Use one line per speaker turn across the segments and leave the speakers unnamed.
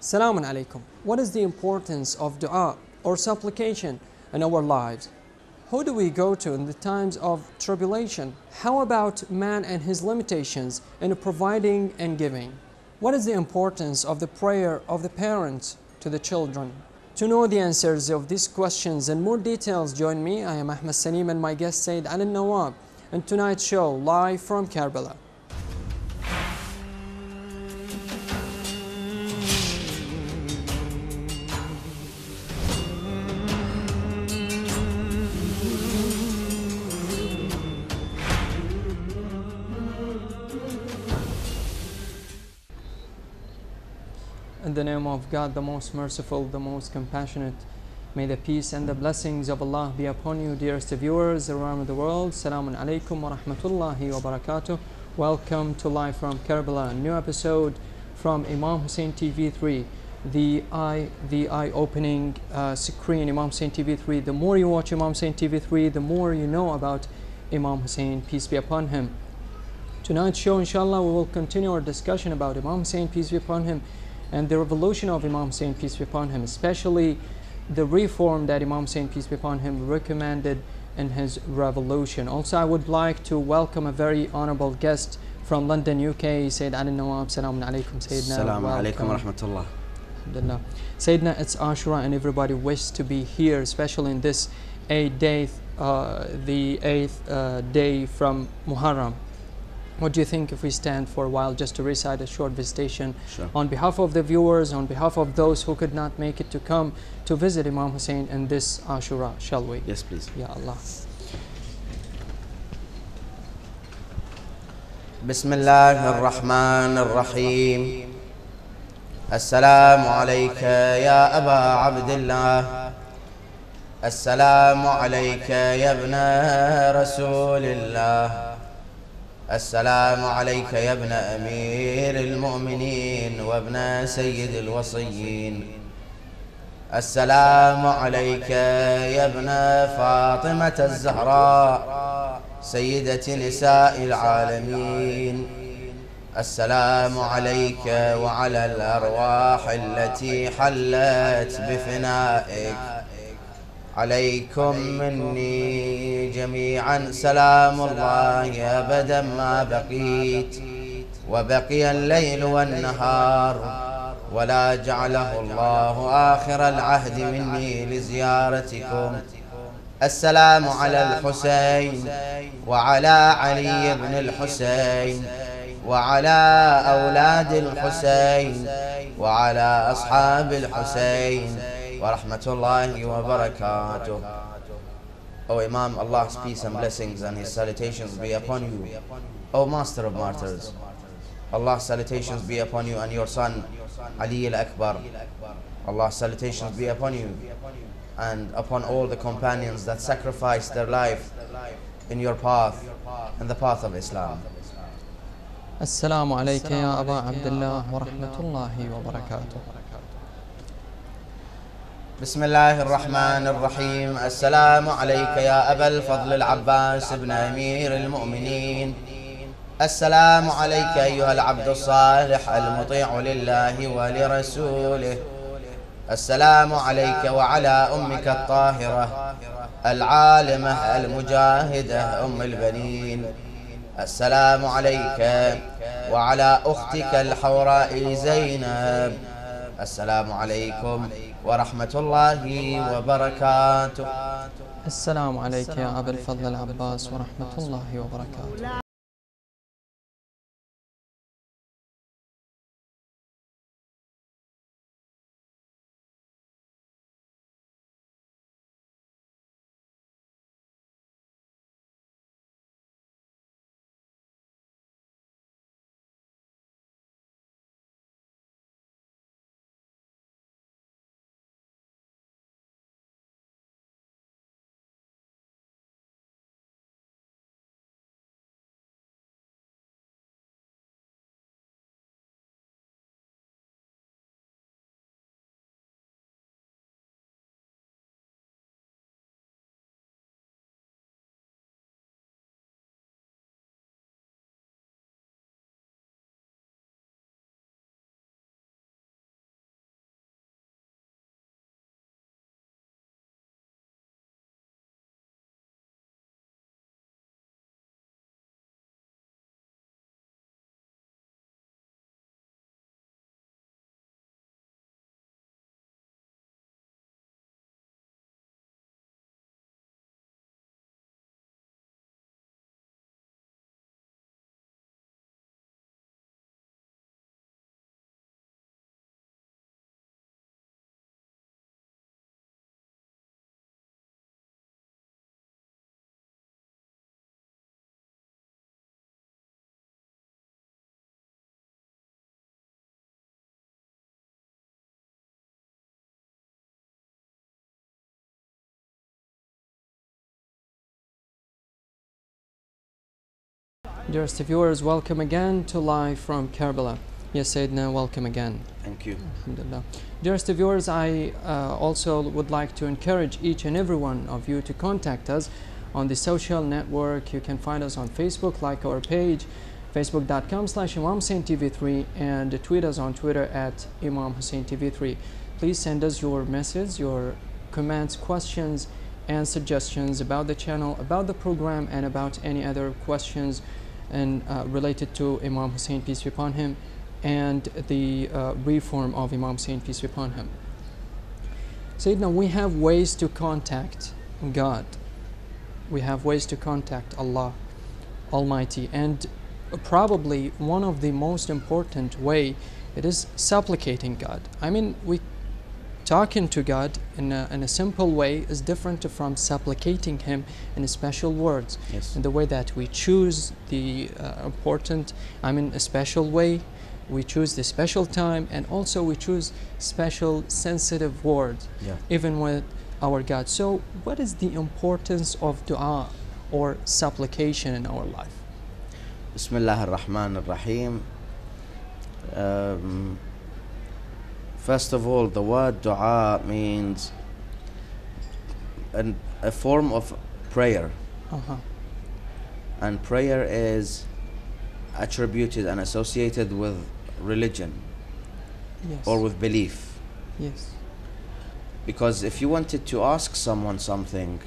Salamun alaikum. What is the importance of dua or supplication in our lives? Who do we go to in the times of tribulation? How about man and his limitations in providing and giving? What is the importance of the prayer of the parents to the children? To know the answers of these questions and more details, join me. I am Ahmed Saleem and my guest Sayyid Ali Nawab in tonight's show live from Karbala. Of God, the most merciful, the most compassionate, may the peace and the blessings of Allah be upon you, dearest viewers around the world. Salamun alaikum wa rahmatullahi wa barakatuh. Welcome to Live from Karbala, a new episode from Imam Hussein TV3, the eye, the eye-opening uh, screen. Imam Hussein TV3. The more you watch Imam Hussein TV3, the more you know about Imam Hussein, peace be upon him. Tonight's show, inshallah, we will continue our discussion about Imam Hussein, peace be upon him, and the revolution of Imam Hussein, peace be upon him, especially the reform that Imam Hussein, peace be upon him, recommended in his revolution. Also, I would like to welcome a very honorable guest from London, UK, Sayyid Ali Nawab. Salaam alaikum, Sayyidina.
Assalamu alaikum wa rahmatullah.
Alhamdulillah. Sayyidina, it's Ashura and everybody wishes to be here, especially in this eighth day, uh, the eighth uh, day from Muharram. What do you think if we stand for a while just to recite a short visitation
Sure.
on behalf of the viewers, on behalf of those who could not make it to come to visit Imam Hussein in this Ashura, shall we?
Yes, please.
Ya Allah.
بسم الله الرحمن الرحيم السلام عليك يا أبا عبد الله السلام عليك يا ابن رسول الله السلام عليك يا ابن أمير المؤمنين وابن سيد الوصيين. السلام عليك يا ابن فاطمة الزهراء سيدة نساء العالمين. السلام عليك وعلى الأرواح التي حلت بفنائك. عليكم مني جميعا سلام الله أبدا ما بقيت. وبقي الليل والنهار. ولا جعله الله آخر العهد مني لزيارتكم. السلام على الحسين وعلى علي بن الحسين. وعلى أولاد الحسين. وعلى أصحاب الحسين. ورحمة الله وبركاته O Imam, Allah's peace and blessings and His salutations be upon you. O Master of Martyrs, Allah's salutations be upon you and your son Ali al-Akbar. Allah's salutations be upon you and upon all the companions that sacrificed their life in your path, in the path of Islam.
السلام عليك يا أبا عبد الله ورحمة الله وبركاته
بسم الله الرحمن الرحيم السلام عليك يا أبا الفضل العباس بن أمير المؤمنين السلام عليك أيها العبد الصالح المطيع لله ولرسوله السلام عليك وعلى أمك الطاهرة العالمة المجاهدة أم البنين السلام عليك وعلى أختك الحوراء زينب السلام عليكم ورحمة الله وبركاته.
السلام عليك يا أبا الفضل العباس ورحمة الله وبركاته. Dearest viewers, welcome again to live from Karbala. Yes, Sayyidina, welcome again.
Thank you.
Alhamdulillah. Dearest viewers, I uh, also would like to encourage each and every one of you to contact us on the social network. You can find us on Facebook, like our page, facebook.com slash Imam Hussein TV3, and tweet us on Twitter at Imam Hussein TV3. Please send us your message, your comments, questions, and suggestions about the channel, about the program, and about any other questions and uh, related to Imam Hussein, peace be upon him, and the uh, reform of Imam Hussein, peace be upon him. Sayyidina, we have ways to contact God. We have ways to contact Allah Almighty, and probably one of the most important way it is supplicating God. I mean, we talking to God in a, in a simple way is different from supplicating Him in special words.
Yes.
In the way that we choose the uh, important, I mean, a special way, we choose the special time, and also we choose special sensitive words,
Yeah.
even with our God. So, what is the importance of dua or supplication in our life?
Bismillah ar-Rahman ar-Rahim. Um, first of all, the word dua means an, a form of prayer,
Uh-huh.
and prayer is attributed and associated with religion
Yes.
or with belief.
yes.
Because if you wanted to ask someone something,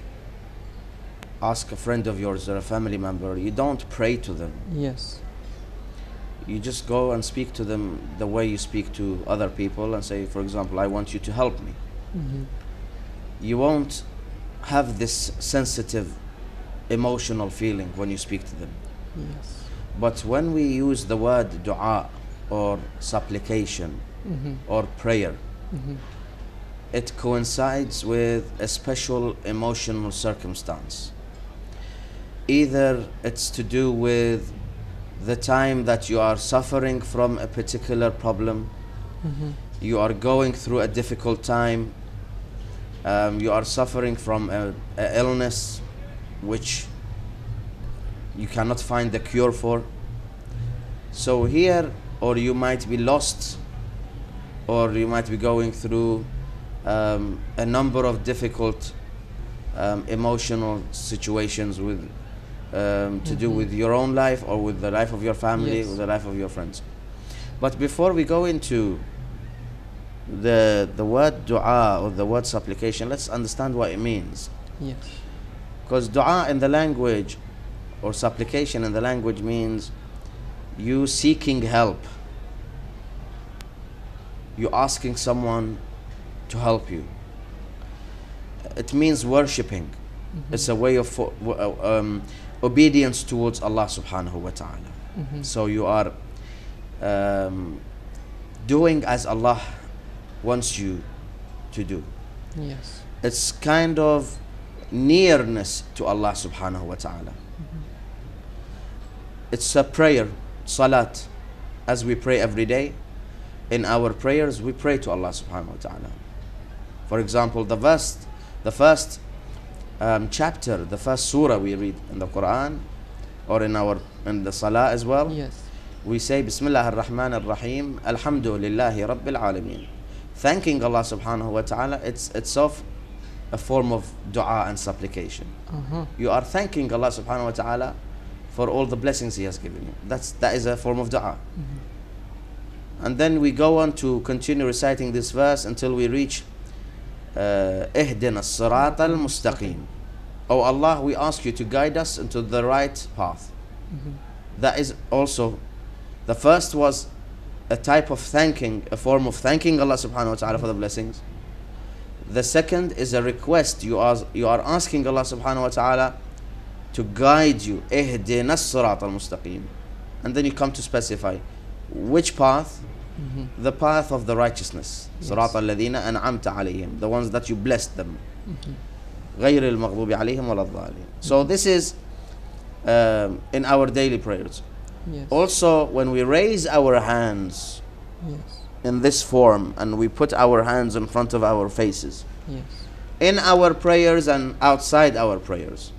ask a friend of yours or a family member, you don't pray to them.
Yes.
You just go and speak to them the way you speak to other people and say, for example, I want you to help me.
hmm
You won't have this sensitive, emotional feeling when you speak to them.
Yes.
But when we use the word dua or supplication
hmm
or prayer,
hmm
it coincides with a special emotional circumstance. Either it's to do with the time that you are suffering from a particular problem,
hmm
you are going through a difficult time, um, you are suffering from a, a illness which you cannot find the cure for. So here, or you might be lost, or you might be going through um, a number of difficult um, emotional situations with um, to do
Mhm.
with your own life or with the life of your family,
Yes.
with the life of your friends. But before we go into the the word dua or the word supplication, let's understand what it means.
Yes.
Because dua in the language or supplication in the language means you seeking help. You asking someone to help you. It means worshipping.
Mhm.
It's a way of uh, um, obedience towards Allah subhanahu wa ta'ala.
Mhm.
So you are um, doing as Allah wants you to do.
Yes.
It's kind of nearness to Allah subhanahu wa ta'ala.
Mhm.
It's a prayer, salat. As we pray every day, in our prayers we pray to Allah subhanahu wa ta'ala. For example, the first, the first um, chapter, the first surah we read in the Quran or in our in the salah as well.
Yes.
we say Bismillah ar-Rahman ar-Rahim Alhamdulillahi Rabbil Alameen thanking Allah subhanahu wa ta'ala it's itself a form of dua and supplication
Uh-huh.
you are thanking Allah subhanahu wa ta'ala for all the blessings he has given you that's that is a form of dua
Mhm.
and then we go on to continue reciting this verse until we reach اهدنا الصراط المستقيم Oh Allah we ask you to guide us into the right path
Mhm.
that is also the first was a type of thanking a form of thanking Allah subhanahu wa ta'ala for the blessings the second is a request you are you are asking Allah subhanahu wa ta'ala to guide you اهدنا الصراط المستقيم and then you come to specify which path
Mhm.
the path of the righteousness
Yes.
صراط الذين أنعمت عليهم the ones that you blessed them
Mhm.
غير المغضوب عليهم ولا الضالين so this is um, in our daily prayers
Yes.
also, when we raise our hands
Yes.
in this form and we put our hands in front of our faces,
Yes.
in our prayers and outside our prayers,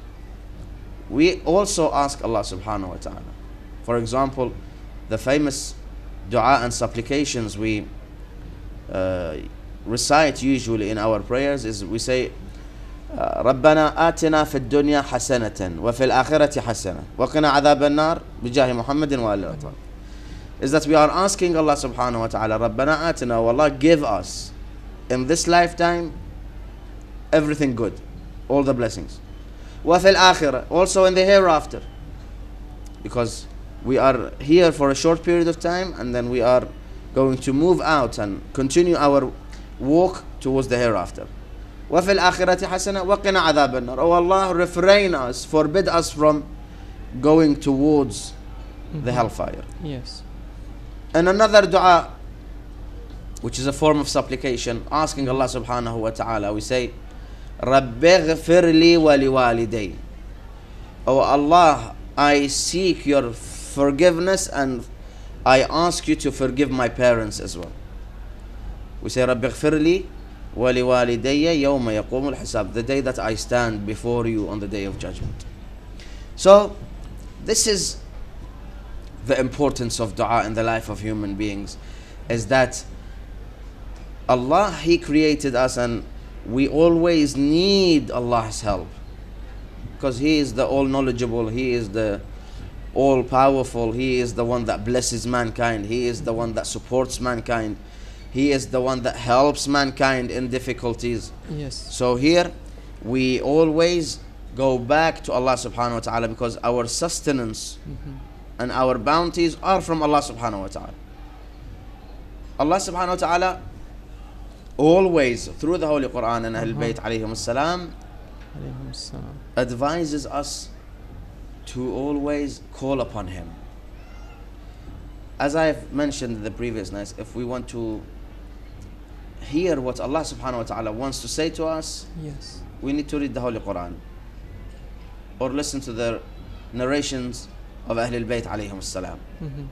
we also ask Allah subhanahu wa ta'ala. For example, the famous dua and supplications we uh, recite usually in our prayers is we say uh, ربنا آتنا في الدنيا حسنة وفي الآخرة حسنة وقنا عذاب النار بجاه محمد وآل الأطهار is that we are asking Allah subhanahu wa ta'ala ربنا آتنا والله give us in this lifetime everything good all the blessings وفي الآخرة also in the hereafter because we are here for a short period of time and then we are going to move out and continue our walk towards the hereafter وفي الآخرة حسنة وقنا عذاب النار Oh Allah refrain us forbid us from going towards the
Mhm.
hellfire
Yes.
and another dua which is a form of supplication asking Allah subhanahu wa ta'ala we say رب اغفر لي ولوالدي Oh Allah I seek your forgiveness and I ask you to forgive my parents as well we say رب اغفر لي ولوالدي يوم يقوم الحساب the day that I stand before you on the day of judgment so this is the importance of dua in the life of human beings is that Allah He created us and we always need Allah's help because He is the all knowledgeable, He is the all powerful, He is the one that blesses mankind, He is the one that supports mankind, He is the one that helps mankind in difficulties.
Yes.
So here we always go back to Allah subhanahu wa ta'ala because our sustenance
Mhm.
and our bounties are from Allah subhanahu wa ta'ala. Allah subhanahu wa ta'ala always through the Holy Quran and Ahl
Uh-huh.
Bayt Alayhim salam. advises us to always call upon Him. As I've mentioned in the previous nights, if we want to hear what Allah subhanahu wa ta'ala wants to say to us,
Yes.
we need to read the Holy Quran or listen to the narrations of Ahlul Bayt alayhim salam.
Mhm.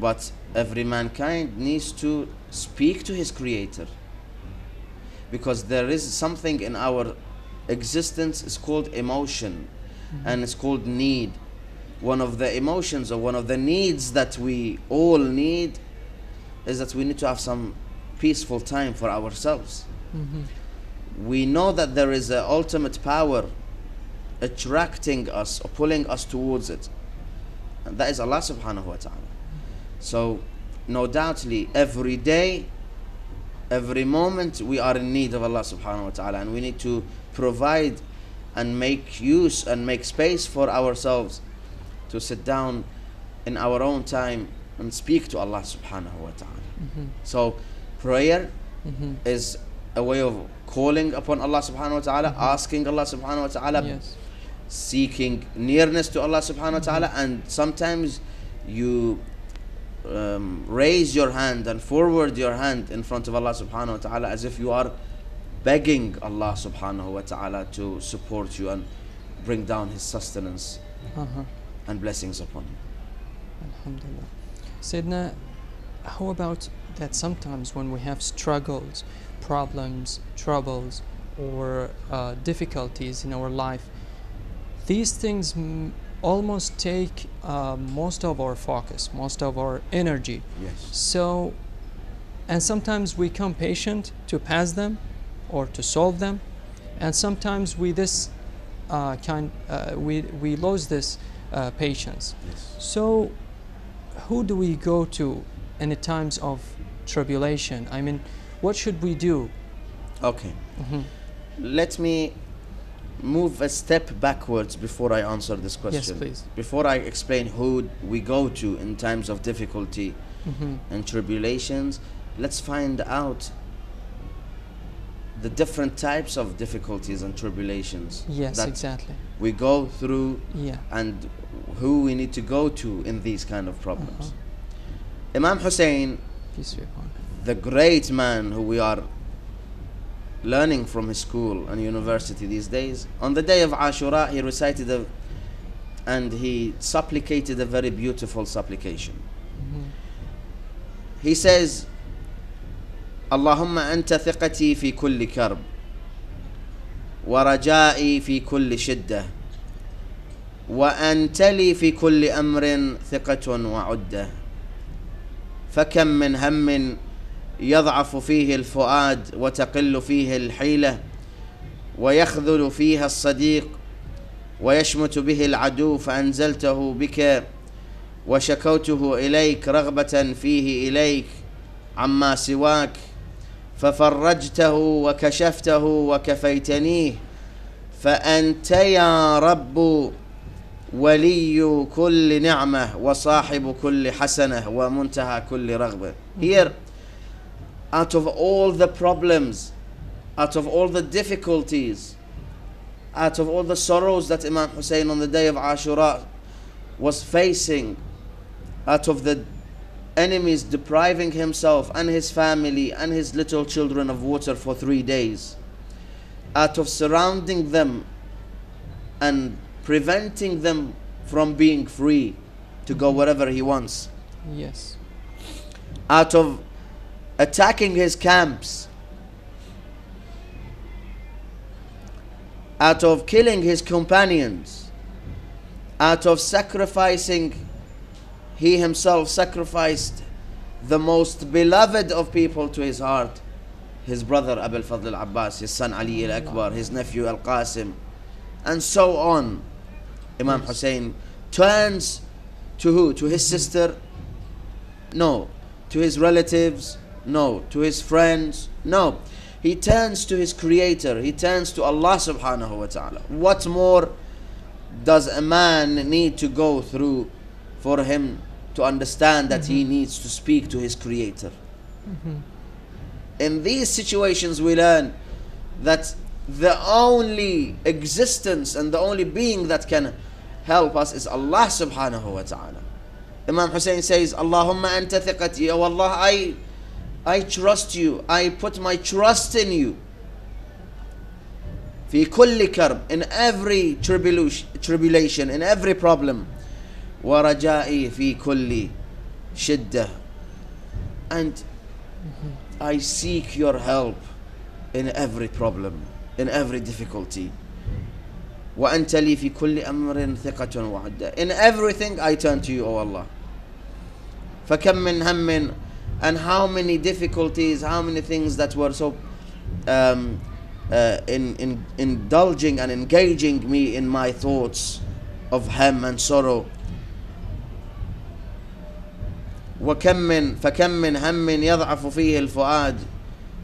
But every mankind needs to speak to his creator because there is something in our existence is called emotion and it's called need one of the emotions or one of the needs that we all need is that we need to have some peaceful time for ourselves
Mhm.
we know that there is an ultimate power attracting us or pulling us towards it. And that is Allah subhanahu wa ta'ala. So, no doubtly, every day, every moment, we are in need of Allah subhanahu wa ta'ala. And we need to provide and make use and make space for ourselves to sit down in our own time and speak to Allah subhanahu wa ta'ala.
Mhm.
So, prayer
Mhm.
is a way of calling upon Allah subhanahu wa ta'ala, asking Allah subhanahu wa ta'ala,
Yes.
seeking nearness to Allah subhanahu wa ta'ala, and sometimes you um, raise your hand and forward your hand in front of Allah subhanahu wa ta'ala as if you are begging Allah subhanahu wa ta'ala to support you and bring down His sustenance
Uh-huh.
and blessings upon you.
Alhamdulillah. Sayyidina, how about that sometimes when we have struggles, problems, troubles, or uh, difficulties in our life, these things m- almost take uh, most of our focus, most of our energy.
Yes.
So, and sometimes we come patient to pass them or to solve them, and sometimes we this uh, kind uh, we we lose this uh, patience.
Yes.
So, who do we go to in the times of tribulation? I mean, what should we do?
Okay.
Mhm.
Let me move a step backwards before I answer this question.
Yes, please.
Before I explain who we go to in times of difficulty
Mhm.
and tribulations, let's find out the different types of difficulties and tribulations
Yes,
that
exactly.
we go through
Yeah.
and who we need to go to in these kind of problems.
Uh-huh.
Imam Hussein
Peace be upon
the great man who we are learning from his school and university these days, on the day of Ashura, he recited a, and he supplicated a very beautiful supplication.
Mhm.
He says, اللهم أنت ثقتي في كل كرب ورجائي في كل شدة وأنت لي في كل أمر ثقة وعدة فكم من هم يضعف فيه الفؤاد وتقل فيه الحيلة ويخذل فيها الصديق ويشمت به العدو فأنزلته بك وشكوته إليك رغبة فيه إليك عما سواك ففرجته وكشفته وكفيتنيه فأنت يا رب ولي كل نعمة وصاحب كل حسنة ومنتهى كل رغبة Here, out of all the problems, out of all the difficulties, out of all the sorrows that Imam Hussein on the day of Ashura was facing, out of the enemies depriving himself and his family and his little children of water for three days, out of surrounding them and preventing them from being free to go wherever he wants,
Yes.
out of attacking his camps, out of killing his companions, out of sacrificing, he himself sacrificed the most beloved of people to his heart, his brother Abu al-Fadl al-Abbas, his son Ali al-Akbar, his nephew al-Qasim, and so on. Imam Hussein turns to who? To his sister? No. To his relatives? No. To his friends? No. He turns to his creator. He turns to Allah subhanahu wa ta'ala. What more does a man need to go through for him to understand that he needs to speak to his creator? In these situations, we learn that the only existence and the only being that can help us is Allah subhanahu wa ta'ala. Imam Hussein says, Allahumma anta thiqati, oh Allah, I, I trust you, I put my trust in you. في كل كرب, in every tribulation, tribulation, in every problem. ورجائي في كل شدة. And I seek your help in every problem, in every difficulty. وأنت لي في كل أمر ثقة وعدة. In everything I turn to you, O Allah. فكم من هم and how many difficulties, how many things that were so um, uh, in, in, indulging and engaging me in my thoughts of hem and sorrow. وكم من فكم من هم يضعف فيه الفؤاد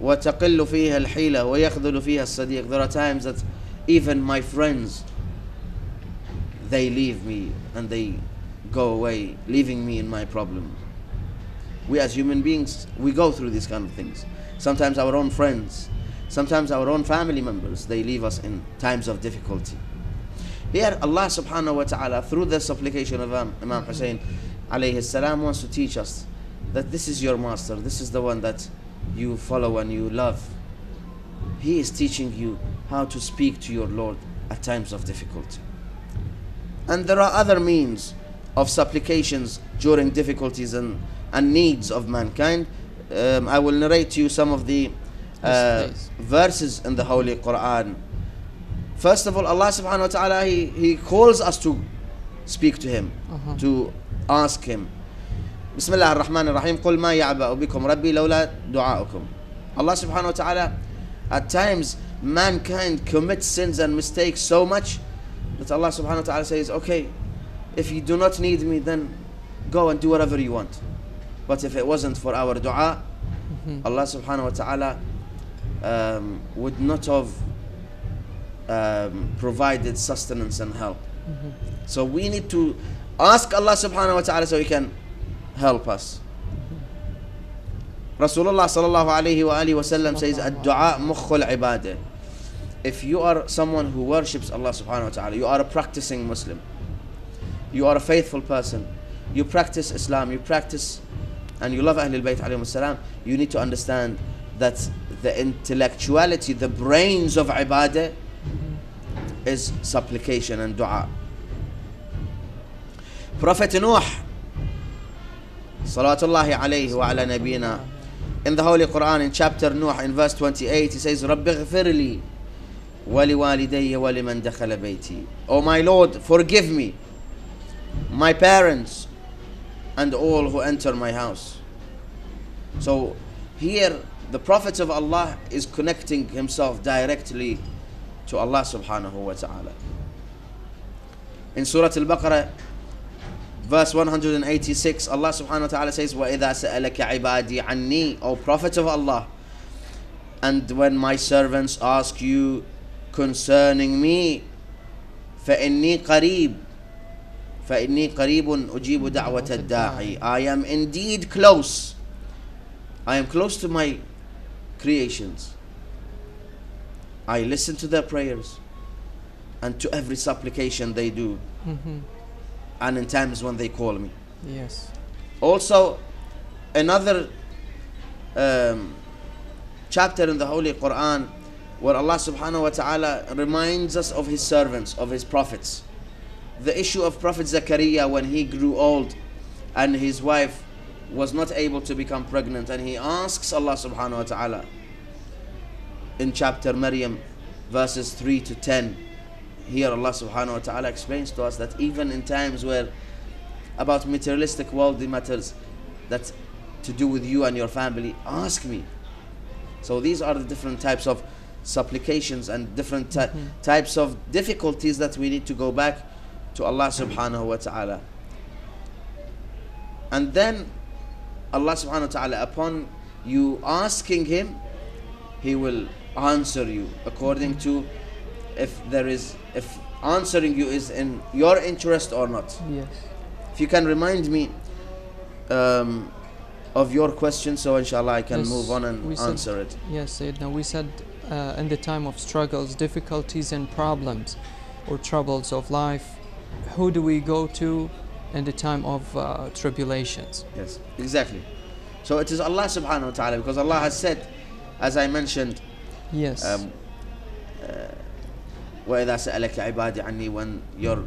وتقل فيها الحيلة ويخذل فيها الصديق There are times that even my friends they leave me and they go away leaving me in my problems we as human beings we go through these kind of things sometimes our own friends sometimes our own family members they leave us in times of difficulty here Allah subhanahu wa ta'ala through the supplication of Imam, Imam Hussein alayhi salam wants to teach us that this is your master this is the one that you follow and you love he is teaching you how to speak to your Lord at times of difficulty and there are other means of supplications during difficulties and, and needs of mankind. Um, I will narrate to you some of the uh,
Yes,
verses in the Holy Quran. First of all, Allah subhanahu wa ta'ala, he, he calls us to speak to Him,
Uh-huh.
to ask him. Bismillah ar-Rahman ar-Rahim. Qul ma ya'ba'u bikum rabbi lawla du'a'ukum. Allah subhanahu wa ta'ala, at times mankind commits sins and mistakes so much that Allah subhanahu wa ta'ala says, okay, if you do not need me, then go and do whatever you want. But if it wasn't for our dua, mm-hmm. Allah subhanahu wa ta'ala um, would not have um, provided sustenance and help. Mm -hmm. So we need to ask Allah subhanahu wa ta'ala so he can help us. Rasulullah sallallahu alayhi wa alihi wasallam says ad-du'a mukhul ibadah if you are someone who worships Allah subhanahu wa ta'ala you are a practicing Muslim. You are a faithful person. You practice Islam you practice and you love Ahlul Bayt alayhi salam you need to understand that the intellectuality the brains of ibadah is supplication and dua Prophet Nuh Salawatullahi alayhi wa ala nabiyina in the Holy Quran in chapter Nuh in verse 28 he says رب اغفر لي ولوالدي ولمن دخل بيتي Oh my Lord forgive me my parents, and all who enter my house. So here the Prophet of Allah is connecting himself directly to Allah subhanahu wa ta'ala. In Surah Al-Baqarah, verse 186, Allah subhanahu wa ta'ala says, وَإِذَا سَأَلَكَ عِبَادِي عَنِّي O Prophet of Allah, and when my servants ask you concerning me, فإني قريب فإني قريب أجيب دعوة الداعي I am indeed close I am close to my creations I listen to their prayers and to every supplication they do
Mhm.
and in times when they call me
Yes.
also another um, chapter in the Holy Quran where Allah subhanahu wa ta'ala reminds us of his servants, of his prophets. The issue of Prophet Zakaria when he grew old and his wife was not able to become pregnant and he asks Allah subhanahu wa ta'ala in chapter Maryam verses 3 to 10 here Allah subhanahu wa ta'ala explains to us that even in times where about materialistic worldly matters that to do with you and your family ask me. So these are the different types of supplications and different ty- mm-hmm. types of difficulties that we need to go back to Allah subhanahu wa ta'ala. And then Allah subhanahu wa ta'ala upon you asking him he will answer you according to if there is if answering you is in your interest or not
Yes.
if you can remind me um, of your question, so inshallah I can
Yes,
move on and
we said-
answer it.
Yes, Sayyidina. We said uh, in the time of struggles, difficulties, and problems or troubles of life, who do we go to in the time of uh, tribulations?
Yes, exactly. So it is Allah subhanahu wa ta'ala because Allah has said, as I mentioned,
Yes.
um, وَإِذَا سَأَلَكَ عِبَادِ عَنِّي when your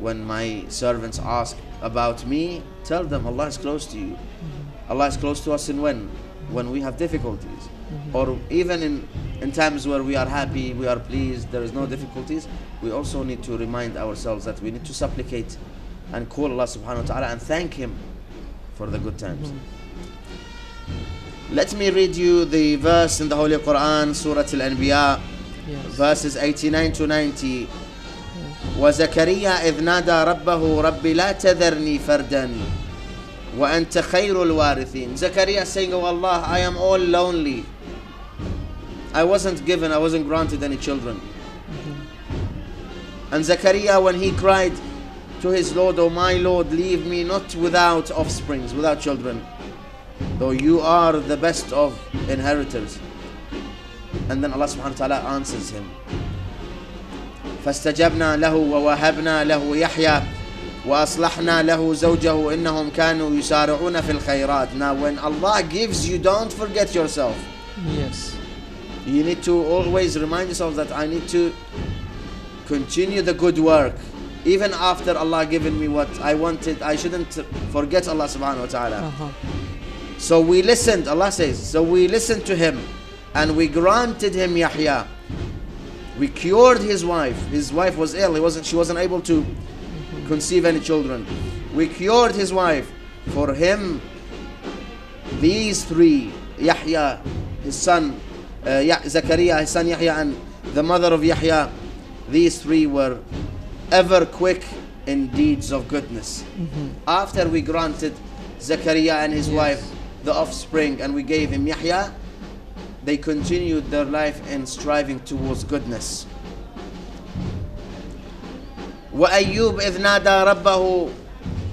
when my servants ask about me, tell them Allah is close to you. Allah is close to us in when? When we have difficulties. Or even in, in times where we are happy, we are pleased, there is no difficulties, we also need to remind ourselves that we need to supplicate and call Allah subhanahu wa ta'ala and thank Him for the good times. Let me read you the verse in the Holy Quran, Surah Al Anbiya,
yes.
verses 89 to 90. وزكريا إذ نادى ربه رب لا تذرني فردا وأنت خير الوارثين Zakaria saying oh Allah I am all lonely I wasn't given I wasn't granted any children and Zakaria when he cried to his Lord oh my Lord leave me not without offsprings without children though you are the best of inheritors And then Allah subhanahu wa ta'ala answers him فاستجبنا له ووهبنا له يحيى وأصلحنا له زوجه إنهم كانوا يسارعون في الخيرات Now when Allah gives you don't forget yourself
Yes.
You need to always remind yourself that I need to continue the good work even after Allah given me what I wanted I shouldn't forget Allah subhanahu wa ta'ala
Uh-huh.
So we listened, Allah says, so we listened to him and we granted him Yahya. We cured his wife. His wife was ill. He wasn't, she wasn't able to conceive any children. We cured his wife. For him, these three, Yahya, his son, uh, Zakaria, his son Yahya, and the mother of Yahya, these three were ever quick in deeds of goodness. After we granted Zakaria and his
Yes.
wife the offspring and we gave him Yahya, they continued their life in striving towards goodness. وأيوب إذ نادى ربه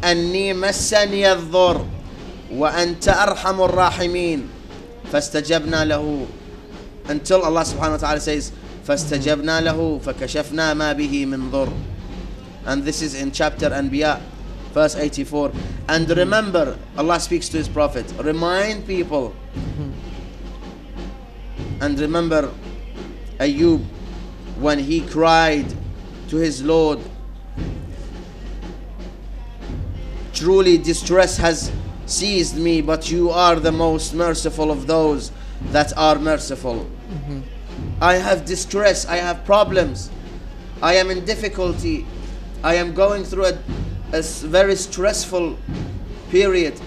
أني مسني الضر وأنت أرحم الراحمين فاستجبنا له until Allah subhanahu wa ta'ala says فاستجبنا له فكشفنا ما به من ضر and this is in chapter Anbiya verse 84 and remember Allah speaks to his prophet remind people and remember Ayub when he cried to his Lord truly distress has seized me but you are the most merciful of those that are merciful. Mm-hmm. I have distress I have problems I am in difficulty I am going through a very stressful period,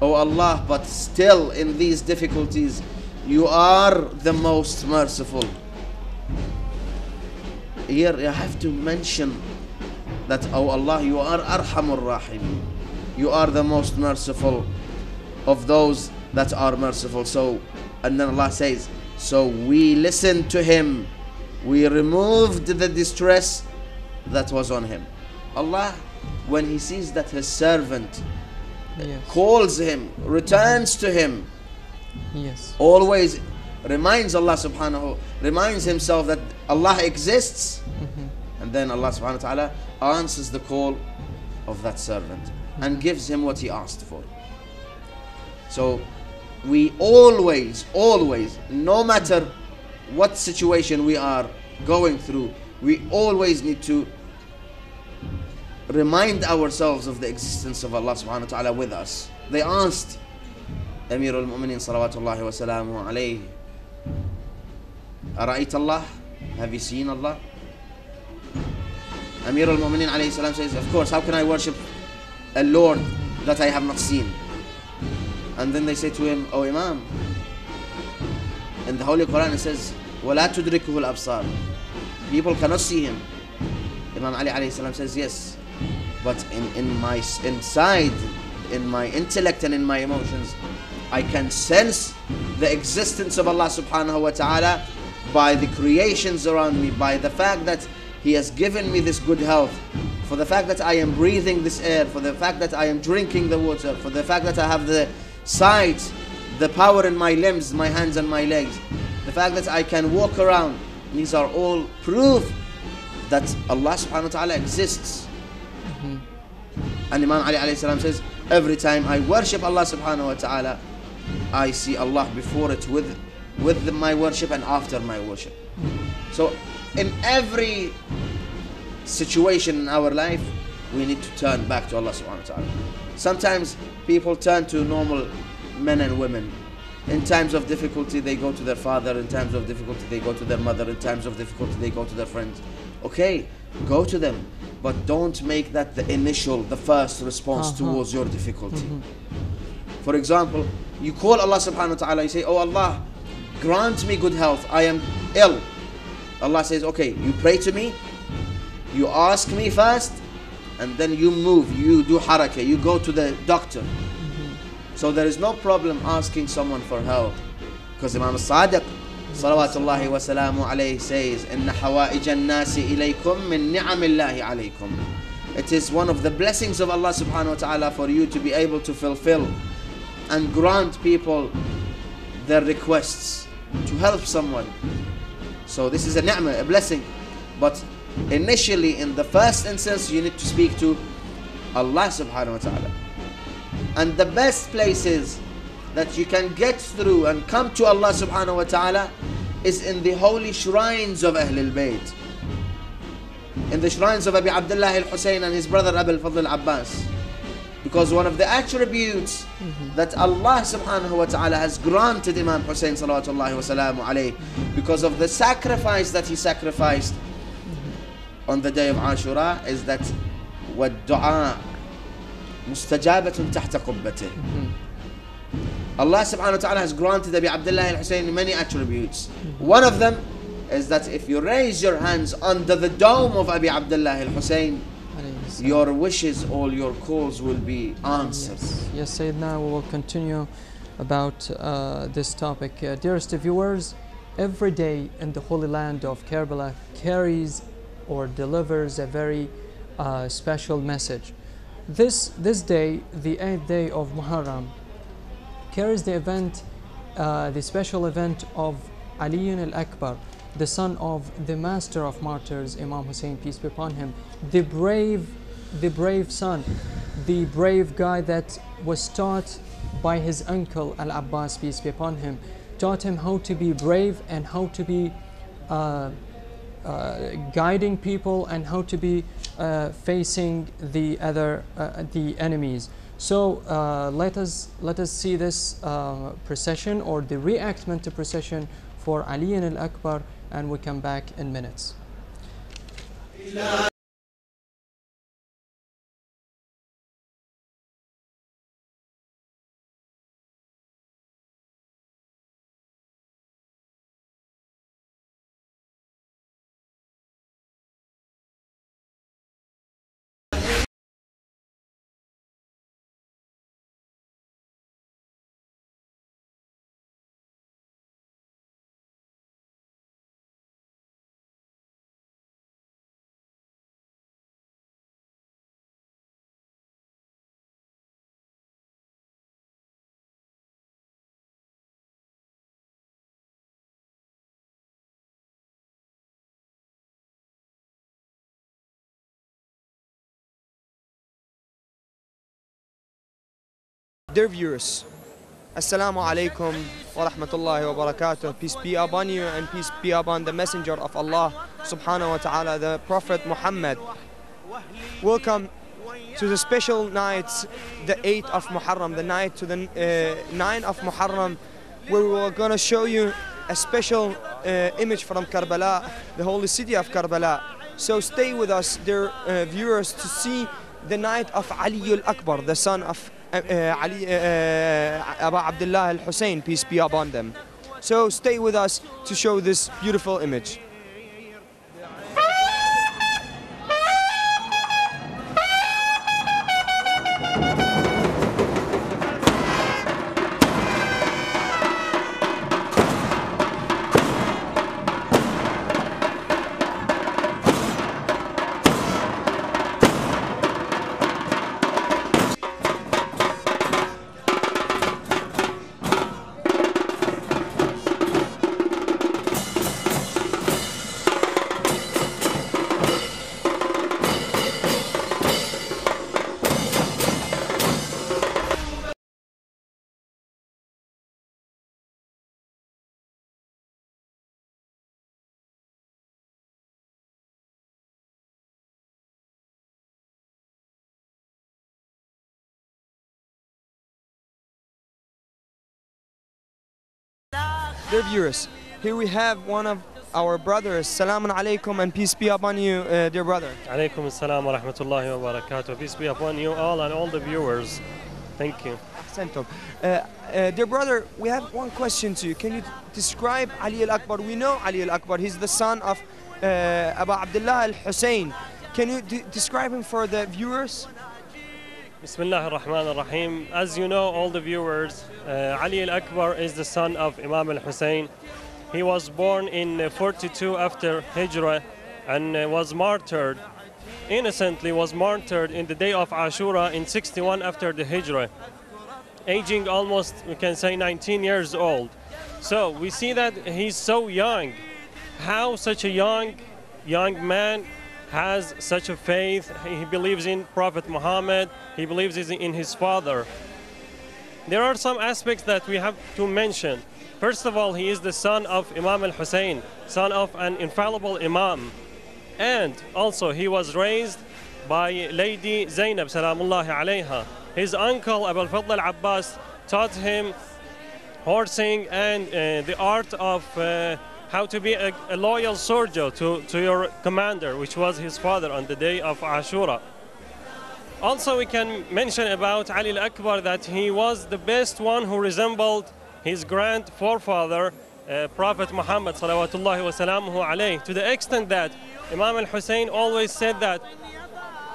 oh Allah, but still in these difficulties, you are the most merciful. Here you have to mention that, oh Allah, you are Arhamur Rahim. You are the most merciful of those that are merciful. So, and then Allah says, so we listened to him, we removed the distress that was on him. Allah, when He sees that His servant
Yes.
calls him, returns to him,
Yes.
always reminds Allah subhanahu, reminds himself that Allah exists,
Mhm.
and then Allah subhanahu wa ta'ala answers the call of that servant and gives him what he asked for. So we always, always, no matter what situation we are going through, we always need to remind ourselves of the existence of Allah subhanahu wa ta'ala with us. They asked Amir al-Mu'minin salawatullahi wa salamu alayhi أرأيت Allah? Have you seen Allah? Amir al-Mu'minin alayhi salam says, Of course, how can I worship a Lord that I have not seen? And then they say to him, Oh Imam, in the Holy Quran it says, وَلَا تُدْرِكُهُ الْأَبْصَارِ People cannot see him. Imam Ali alayhi salam says, Yes, but in, in my inside, in my intellect and in my emotions, I can sense the existence of Allah subhanahu wa ta'ala by the creations around me, by the fact that He has given me this good health, for the fact that I am breathing this air, for the fact that I am drinking the water, for the fact that I have the sight, the power in my limbs, my hands and my legs, the fact that I can walk around. These are all proof that Allah subhanahu wa ta'ala exists. Mm-hmm. And Imam Ali alayhi salam says, every time I worship Allah subhanahu wa ta'ala, I see Allah before it with with my worship and after my worship. So in every situation in our life, we need to turn back to Allah subhanahu wa ta'ala. Sometimes people turn to normal men and women. In times of difficulty, they go to their father. In times of difficulty, they go to their mother. In times of difficulty, they go to their friends. Okay, go to them, but don't make that the initial, the first response
Uh-huh.
towards your difficulty. For example, you call Allah subhanahu wa ta'ala, you say, Oh Allah, grant me good health. I am ill. Allah says, Okay, you pray to me, you ask me first, and then you move, you do harakah, you go to the doctor. So there is no problem asking someone for help. Because Imam Sadiq salawatullahi wasalamu says, nasi min. It is one of the blessings of Allah subhanahu wa ta'ala for you to be able to fulfill and grant people their requests to help someone. So this is a ni'mah, a blessing. But initially, in the first instance, you need to speak to Allah subhanahu wa ta'ala. And the best places that you can get through and come to Allah subhanahu wa ta'ala is in the holy shrines of Ahlul Bayt. In the shrines of Abi Abdullah al Hussein and his brother Abu al Fadl al Abbas. Because one of the attributes that Allah subhanahu wa ta'ala has granted Imam Hussein salawatullahi wa salamu alayhi because of the sacrifice that he sacrificed on the day of Ashura is that والدعاء مستجابة تحت قبته Allah subhanahu wa ta'ala has granted Abi Abdullah al-Hussein many attributes. One of them is that if you raise your hands under the dome of Abi Abdullah al-Hussein, your wishes, all your calls will be answered.
Yes, yes Sayyidina, we will continue about uh, this topic. Uh, dearest viewers, every day in the Holy Land of Karbala carries or delivers a very uh, special message. This, this day, the eighth day of Muharram, carries the event, uh, the special event of Ali al-Akbar, the son of the master of martyrs, Imam Hussein, peace be upon him, the brave, the brave son, the brave guy that was taught by his uncle Al-Abbas, peace be upon him, taught him how to be brave and how to be uh, uh, guiding people and how to be uh, facing the other uh, the enemies. So uh, let us let us see this uh, procession or the reenactment to procession for Ali and al Akbar, and we come back in minutes.
Dear viewers, Assalamu alaikum wa rahmatullahi wa barakatuh. Peace be upon you and peace be upon the messenger of Allah subhanahu wa ta'ala, the Prophet Muhammad. Welcome to the special night, the 8th of Muharram, the night to the uh, 9th of Muharram, where we're going to show you a special uh, image from Karbala, the holy city of Karbala. So stay with us, dear uh, viewers, to see the night of Ali al-Akbar, the son of Ali, uh, uh, Abu Abdullah al-Hussein, peace be upon them. So stay with us to show this beautiful image. Dear viewers, here we have one of our brothers. Salamun alaikum and peace be upon you, uh, dear brother.
Alaikum assalam wa rahmatullahi wa barakatuh. Peace be upon you all and all the viewers. Thank you.
Uh, uh, dear brother, we have one question to you. Can you describe Ali al-Akbar? We know Ali al-Akbar. He's the son of uh, Abu Abdullah al-Hussein. Can you describe him for the viewers?
Bismillah ar-Rahman ar-Rahim. As you know, all the viewers, uh, Ali al-Akbar is the son of Imam al-Hussein. He was born in uh, 42 after Hijrah and uh, was martyred, innocently was martyred in the day of Ashura in 61 after the Hijrah, aging almost, we can say, 19 years old. So we see that he's so young. How such a young, young man has such a faith. He believes in Prophet Muhammad. He believes in his father. There are some aspects that we have to mention. First of all, he is the son of Imam al Hussein, son of an infallible Imam. And also, he was raised by Lady Zainab, salamullahi alayha. His uncle, Abu al-Fadl al-Abbas, taught him horsing and uh, the art of uh, how to be a, a loyal soldier to, to your commander, which was his father on the day of Ashura. Also, we can mention about Ali al-Akbar that he was the best one who resembled his grand forefather, uh, Prophet Muhammad alayhi, to the extent that Imam al-Hussein always said that,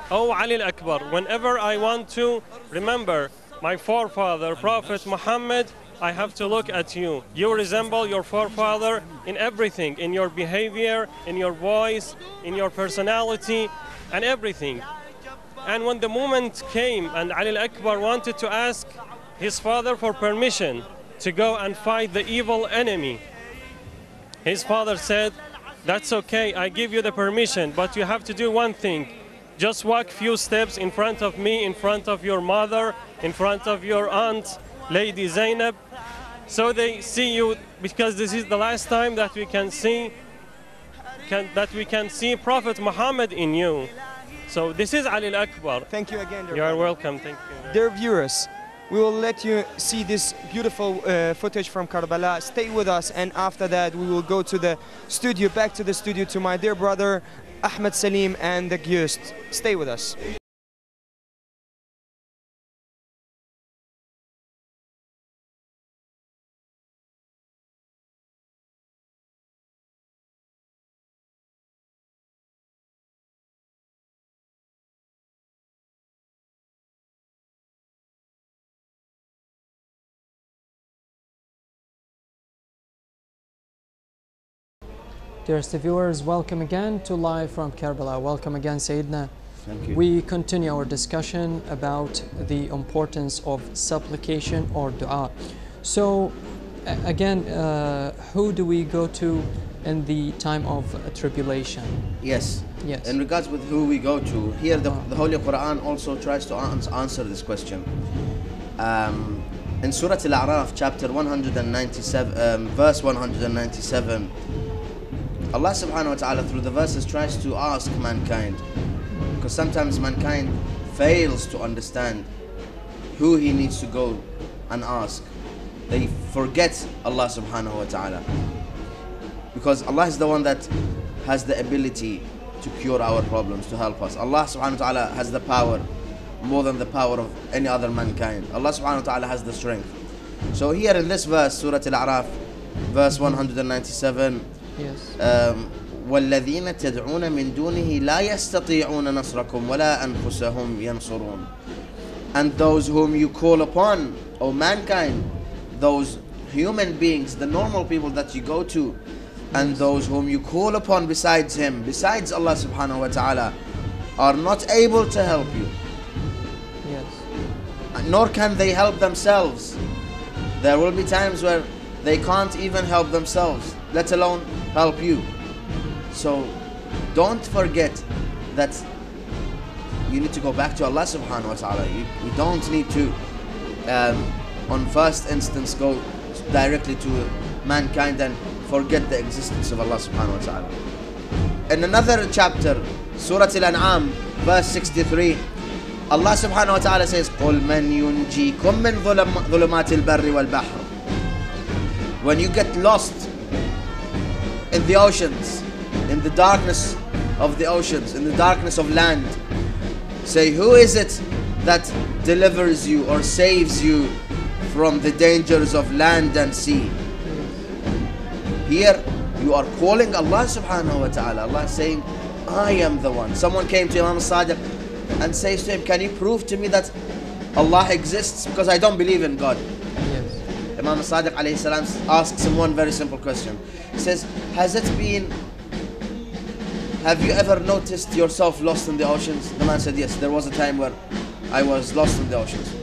Oh Ali al-Akbar, whenever I want to remember my forefather, Prophet Muhammad, I have to look at you. You resemble your forefather in everything, in your behavior, in your voice, in your personality, and everything. And when the moment came and Ali al-Akbar wanted to ask his father for permission to go and fight the evil enemy, his father said, that's okay, I give you the permission, but you have to do one thing. Just walk few steps in front of me, in front of your mother, in front of your aunt, Lady Zainab, so they see you because this is the last time that we can see can, that we can see Prophet Muhammad in you. So this is Ali al-Akbar.
Thank you again,
You are welcome. Thank you.
Dear viewers, we will let you see this beautiful uh, footage from Karbala. Stay with us, and after that, we will go to the studio, back to the studio, to my dear brother Ahmed Saleem and the Gyust. Stay with us.
Dearest viewers, welcome again to Live from Karbala. Welcome again, Sayyidina.
Thank you.
We continue our discussion about the importance of supplication or dua. So, again, uh, who do we go to in the time of tribulation?
yes.
Yes.
In regards with who we go to, here the, the Holy Quran also tries to ans- answer this question. Um, In Surah Al-A'raf, chapter 197, um, verse 197, Allah subhanahu wa ta'ala through the verses tries to ask mankind because sometimes mankind fails to understand who he needs to go and ask. They forget Allah subhanahu wa ta'ala. Because Allah is the one that has the ability to cure our problems, to help us. Allah subhanahu wa ta'ala has the power more than the power of any other mankind. Allah subhanahu wa ta'ala has the strength. So here in this verse, Surah Al-A'raf, verse 197,
Yes.
um, والذين تدعون من دونه لا يستطيعون نصركم ولا أنفسهم ينصرون and those whom you call upon O mankind those human beings the normal people that you go to and those whom you call upon besides him besides Allah subhanahu wa ta'ala are not able to help you
Yes.
nor can they help themselves. There will be times where they can't even help themselves, let alone help you. So don't forget that you need to go back to Allah subhanahu wa ta'ala. You, you don't need to, um, on first instance, go directly to mankind and forget the existence of Allah subhanahu wa ta'ala. In another chapter, Surah Al-An'am, verse 63, Allah subhanahu wa ta'ala says, قُلْ مَنْ يُنْجِيكُم مِّن ظُلُمَ- ظُلُمَاتِ الْبَرِّ وَالْبَحْرِ when you get lost in the oceans, in the darkness of the oceans, in the darkness of land, say, who is it that delivers you or saves you from the dangers of land and sea? Here, you are calling Allah subhanahu wa ta'ala. Allah saying, I am the one. Someone came to Imam Sadiq and says to him, Can you prove to me that Allah exists? Because I don't believe in God. Imam Sadiq alayhi salam asks him one very simple question. He says, Has it been have you ever noticed yourself lost in the oceans? The man said, Yes, there was a time where I was lost in the oceans.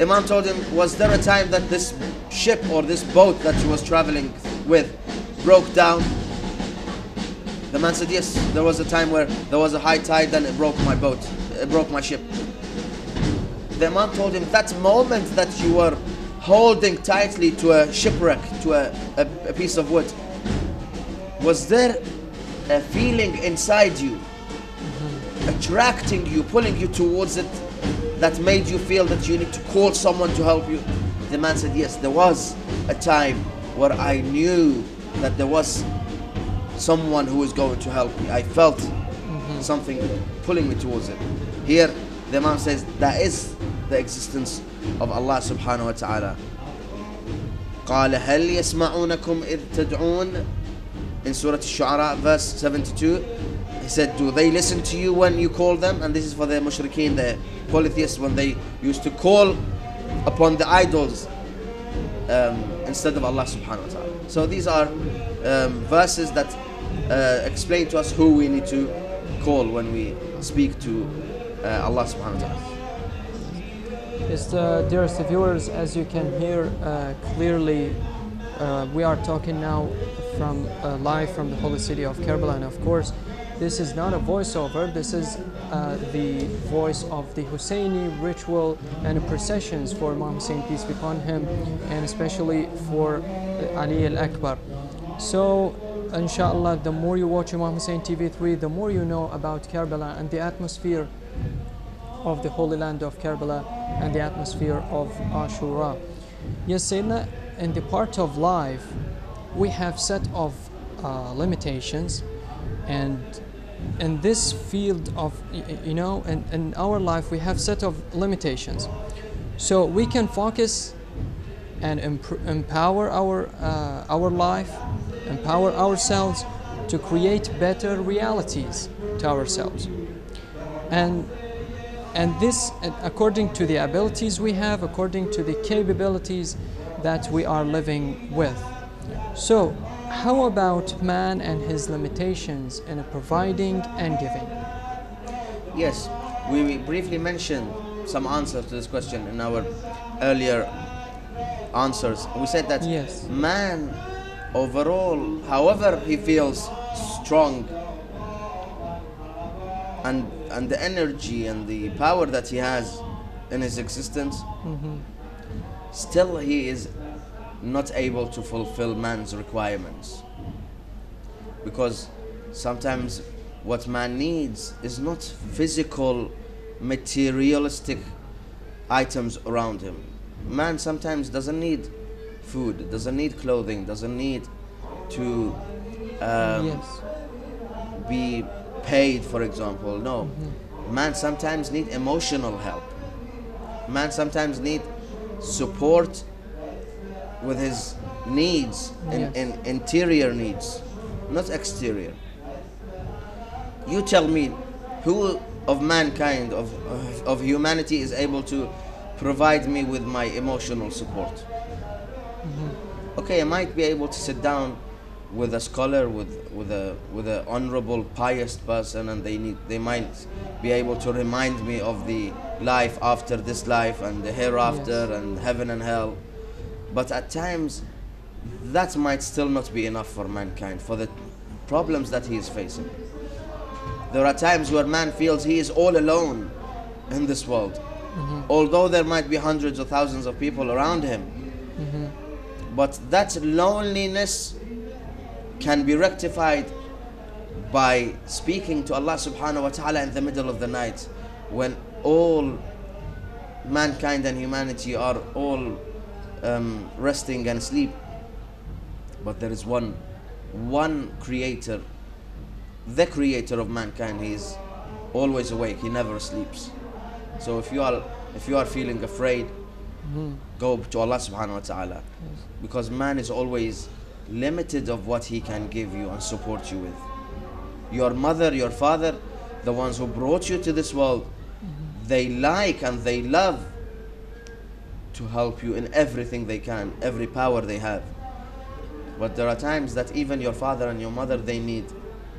Imam told him, Was there a time that this ship or this boat that you was traveling with broke down? The man said, Yes, there was a time where there was a high tide and it broke my boat, it broke my ship. The Imam told him, That moment that you were holding tightly to a shipwreck, to a, a, a piece of wood, was there a feeling inside you attracting you, pulling you towards it that made you feel that you need to call someone to help you? The man said, Yes, there was a time where I knew that there was someone who was going to help me. I felt mm-hmm. something pulling me towards it. Here, the man says that is the existence of Allah subhanahu wa ta'ala. قال هل يسمعونكم إذ تدعون in Surah Al-Shu'ara verse 72 he said do they listen to you when you call them and this is for the mushrikeen the polytheists when they used to call upon the idols um, instead of Allah subhanahu wa ta'ala so these are um, verses that uh, explain to us who we need to call when we speak to uh, Allah subhanahu wa ta'ala
Yes, uh, dearest viewers, as you can hear uh, clearly, uh, we are talking now from uh, live from the holy city of Karbala, and of course, this is not a voiceover. This is uh, the voice of the Husseini ritual and processions for Imam Hussein, peace be upon him, and especially for Ali al Akbar. So, inshallah, the more you watch Imam Hussein TV3, the more you know about Karbala and the atmosphere of the holy land of Karbala and the atmosphere of Ashura. Yes, Sayyidina, in the part of life, we have set of uh, limitations and in this field of, you know, in, in our life, we have set of limitations. So we can focus and empower our, uh, our life, empower ourselves to create better realities to ourselves. And and this according to the abilities we have according to the capabilities that we are living with so how about man and his limitations in providing and giving
Yes, we we briefly mentioned some answers to this question in our earlier answers. We said that
Yes.
man overall, however he feels strong and and the energy and the power that he has in his existence, still he is not able to fulfill man's requirements. Because sometimes what man needs is not physical, materialistic items around him. Man sometimes doesn't need food, doesn't need clothing, doesn't need to um,
yes.
be paid, for example. No, man sometimes need emotional help. Man sometimes need support with his needs, and,
Yes.
in interior needs, not exterior. You tell me, who of mankind, of, of, of humanity, is able to provide me with my emotional support? Mm-hmm. Okay, I might be able to sit down with a scholar, with with a with an honorable, pious person, and they need they might be able to remind me of the life after this life and the hereafter
Yes.
and heaven and hell. But at times, that might still not be enough for mankind for the problems that he is facing. There are times where man feels he is all alone in this world, mm-hmm. although there might be hundreds or thousands of people around him. Mm-hmm. But that loneliness can be rectified by speaking to Allah subhanahu wa ta'ala in the middle of the night when all mankind and humanity are all um, resting and sleep. But there is one, one creator, the creator of mankind. He is always awake. He never sleeps. So if you are, if you are feeling afraid, go to Allah subhanahu wa ta'ala because man is always limited of what he can give you and support you with. Your mother your father the ones who brought you to this world they like and they love to help you in everything they can every power they have. But there are times that even your father and your mother they need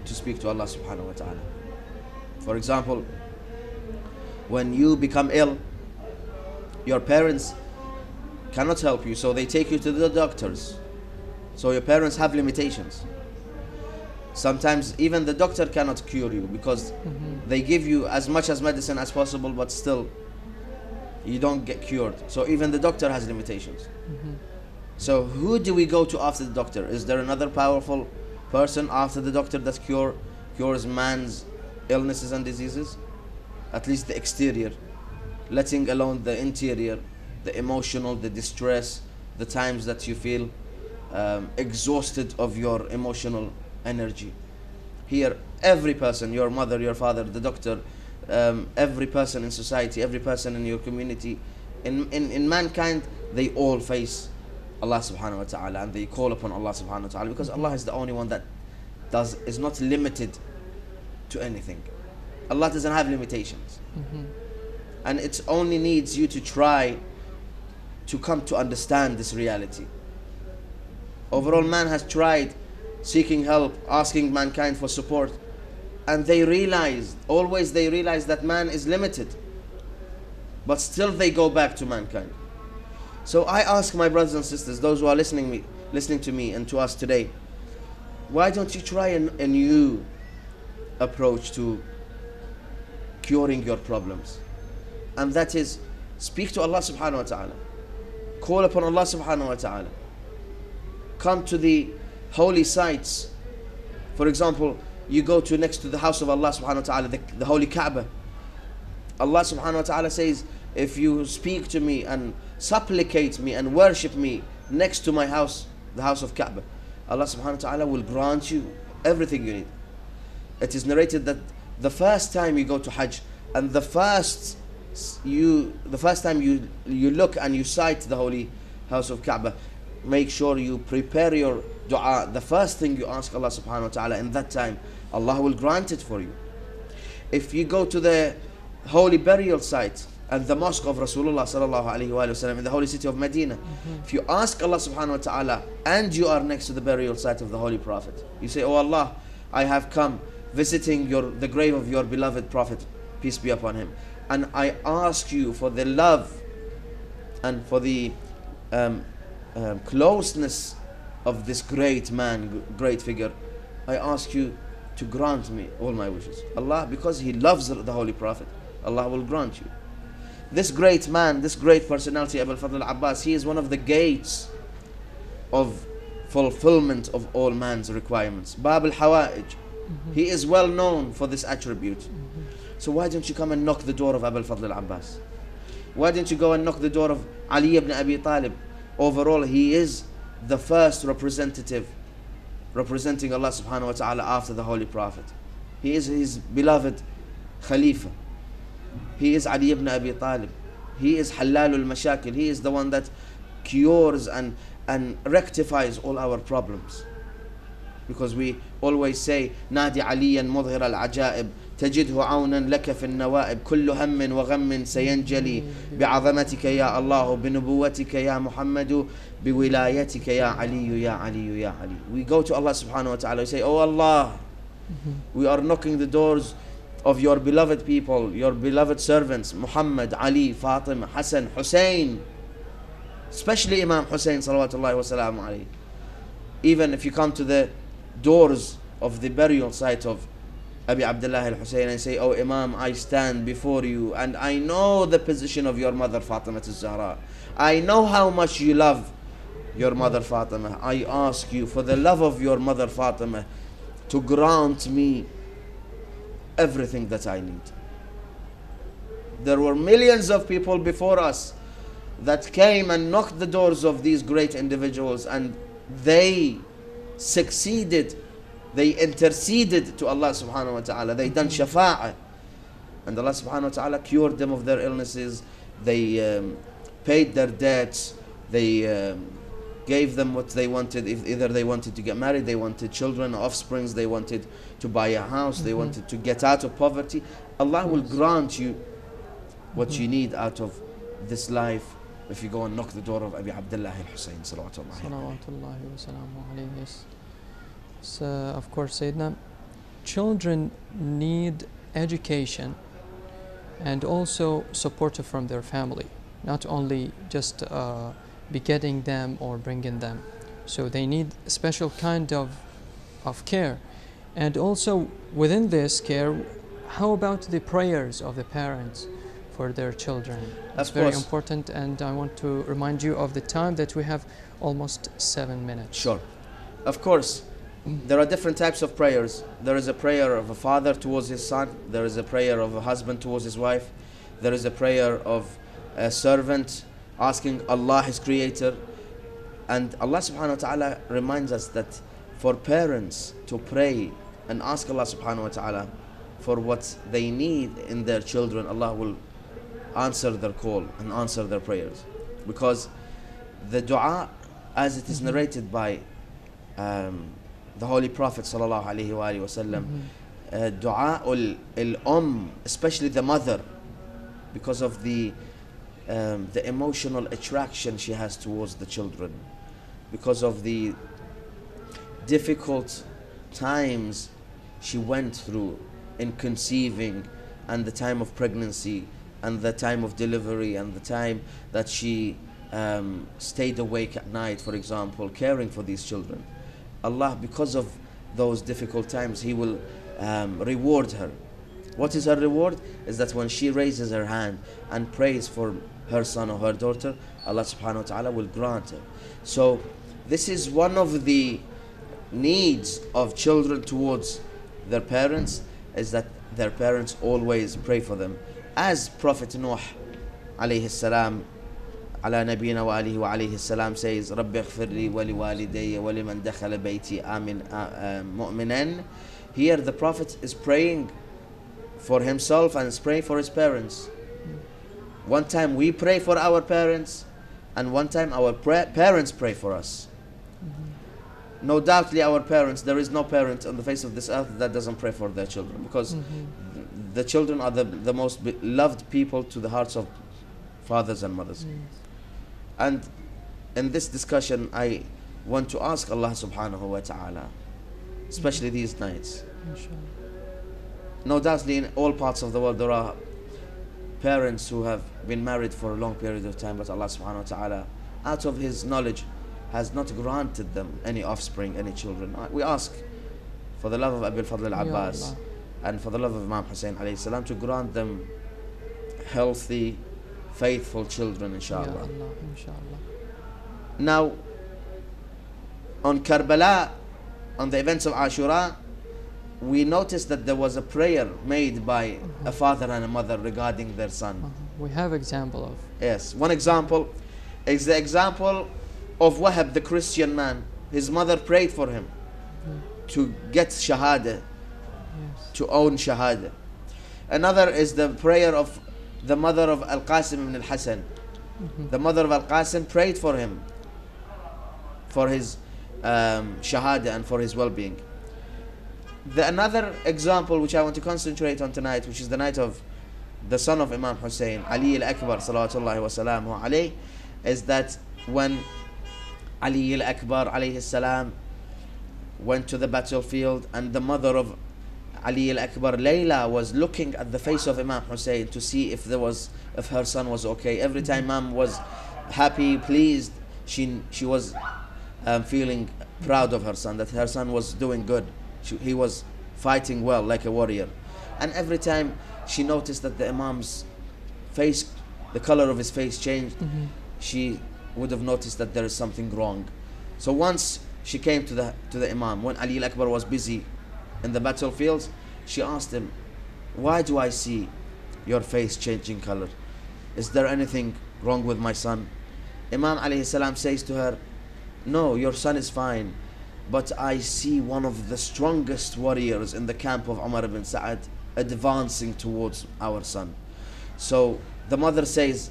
to speak to Allah subhanahu wa ta'ala. For example when you become ill your parents cannot help you, so they take you to the doctors. So your parents have limitations. Sometimes even the doctor cannot cure you because mm-hmm. they give you as much as medicine as possible, but still you don't get cured. So even the doctor has limitations. Mm-hmm. So who do we go to after the doctor? Is there another powerful person after the doctor that cure cures man's illnesses and diseases? At least the exterior, letting alone the interior, the emotional, the distress, the times that you feel um, exhausted of your emotional energy. Here, every person, your mother, your father, the doctor, um, every person in society, every person in your community, in, in, in mankind, they all face Allah subhanahu wa ta'ala and they call upon Allah subhanahu wa ta'ala because Allah is the only one that does is not limited to anything. Allah doesn't have limitations. And it only needs you to try to come to understand this reality. Overall, man has tried seeking help, asking mankind for support, and they realized, always they realize that man is limited. But still they go back to mankind. So I ask my brothers and sisters, those who are listening me, listening to me and to us today, why don't you try a, a new approach to curing your problems? And that is speak to Allah subhanahu wa ta'ala. Call upon Allah subhanahu wa ta'ala. Come to the holy sites. For example, you go to next to the house of Allah subhanahu wa ta'ala, the, the holy Kaaba. Allah subhanahu wa ta'ala says, if you speak to me and supplicate me and worship me next to my house, the house of Kaaba, Allah subhanahu wa ta'ala will grant you everything you need. It is narrated that the first time you go to Hajj and the first you the first time you you look and you sight the holy house of Kaaba, make sure you prepare your dua. The first thing you ask Allah subhanahu wa ta'ala in that time, Allah will grant it for you. If you go to the holy burial site and the mosque of Rasulullah sallallahu alaihi wasallam in the holy city of Medina, if you ask Allah subhanahu wa ta'ala and you are next to the burial site of the holy prophet, you say, "Oh Allah, I have come visiting your the grave of your beloved prophet, peace be upon him, and I ask you for the love and for the um, um, closeness of this great man, great figure. I ask you to grant me all my wishes. Allah, because He loves the Holy Prophet, Allah will grant you. this great man, this great personality, Abu al-Fadl al-Abbas, he is one of the gates of fulfillment of all man's requirements. Bab al-Hawa'ij. He is well known for this attribute. So why don't you come and knock the door of Abu al-Fadl al-Abbas? Why didn't you go and knock the door of Ali ibn Abi Talib? overall he is the first representative representing Allah subhanahu wa ta'ala after the Holy Prophet. He is his beloved Khalifa. He is Ali ibn Abi Talib. He is Halalul Mashakil. He is the one that cures and, and rectifies all our problems. Because we always say, Nadi Ali and Mudhir al Ajaib, تجده عونا لك في النوائب كل هم وغم سينجلي بعظمتك يا الله بنبوتك يا محمد بولايتك يا علي يا علي يا علي We go to Allah subhanahu wa ta'ala we say Oh Allah we are knocking the doors of your beloved people your beloved servants Muhammad Ali Fatima Hassan Hussein especially Imam Hussein salawatullahi wa salamu alayhi even if you come to the doors of the burial site of Abi Abdullah al Hussein and say, Oh Imam, I stand before you and I know the position of your mother Fatima al Zahra. I know how much you love your mother Fatima. I ask you for the love of your mother Fatima to grant me everything that I need. There were millions of people before us that came and knocked the doors of these great individuals and they succeeded they interceded to Allah subhanahu wa ta'ala. They done shafa'ah and Allah subhanahu wa ta'ala cured them of their illnesses. They um, paid their debts. They um, gave them what they wanted. If either they wanted to get married they wanted children offsprings they wanted to buy a house they wanted to get out of poverty. Allah will grant you what you need out of this life if you go and knock the door of Abi Abdullah al-Hussein. Salawatullah
Salawatullahi wa salamu alayhi. Yes. So, of course, Sayyidina, children need education and also support from their family, not only just uh, begetting them or bringing them. So they need a special kind of, of care. And also within this care, how about the prayers of the parents for their children? That's very important. And I want to remind you of the time that we have almost seven minutes.
Sure. Of course, there are different types of prayers. There is a prayer of a father towards his son, there is a prayer of a husband towards his wife, there is a prayer of a servant asking Allah, his creator. And Allah subhanahu wa ta'ala reminds us that for parents to pray and ask Allah subhanahu wa ta'ala for what they need in their children, Allah will answer their call and answer their prayers. Because the dua, as it is narrated by um, the Holy Prophet sallallahu alaihi wasallam, uh, dua al-um, especially the mother, because of the um, the emotional attraction she has towards the children, because of the difficult times she went through in conceiving and the time of pregnancy and the time of delivery and the time that she um, stayed awake at night, for example, caring for these children. Allah, because of those difficult times, He will um, reward her. What is her reward? Is that when she raises her hand and prays for her son or her daughter, Allah subhanahu wa ta'ala will grant her. So, this is one of the needs of children towards their parents is that their parents always pray for them. As Prophet Nuh alayhi salam على نبينا وآله وعليه السلام says رب اغفر لي ولوالدي ولمن دخل بيتي آمن آ- آ- مؤمنا Here the Prophet is praying for himself and is praying for his parents. One time we pray for our parents and one time our pra- parents pray for us. No doubtly our parents, there is no parent on the face of this earth that doesn't pray for their children because the children are the, the most beloved people to the hearts of fathers and mothers. And in this discussion, I want to ask Allah subhanahu wa ta'ala, especially these nights. No doubtly, in all parts of the world, there are parents who have been married for a long period of time, but Allah subhanahu wa ta'ala, out of His knowledge, has not granted them any offspring, any children. Uh, We ask for the love of Abil Fadl al Abbas and for the love of Imam Hussein alayhi salam to grant them healthy, faithful children, inshallah.
Allah, inshallah.
Now, on Karbala, on the events of Ashura, we noticed that there was a prayer made by a father and a mother regarding their son.
Uh-huh. We have example of
Yes, one example is the example of Wahab, the Christian man. His mother prayed for him to get Shahada,
yes.
to own Shahada. Another is the prayer of the mother of Al Qasim ibn al Hassan.
Mhm.
The mother of Al Qasim prayed for him for his um, Shahada and for his well being. The another example which I want to concentrate on tonight, which is the night of the son of Imam Hussein, Ali al Akbar, salawatullahi wa salamu alayhi, is that when Ali al Akbar, alayhi salam, went to the battlefield and the mother of Ali al Akbar, Layla, was looking at the face of Imam Hussein to see if there was if her son was okay. Every time Imam was happy, pleased, she she was um, feeling proud of her son that her son was doing good. She, he was fighting well like a warrior, and every time she noticed that the Imam's face, the color of his face changed,
Mhm.
she would have noticed that there is something wrong. So once she came to the to the Imam when Ali al-Akbar was busy in the battlefields, she asked him, "Why do I see your face changing color? Is there anything wrong with my son?" Imam alayhi salam says to her, "No, your son is fine, but I see one of the strongest warriors in the camp of Umar ibn Sa'ad advancing towards our son." So the mother says,